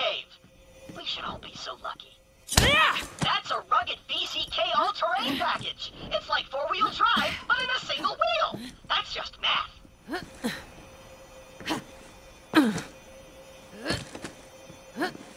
cave. We should all be so lucky. That's a rugged VCK all-terrain package. It's like four-wheel drive, but in a single wheel. That's just math.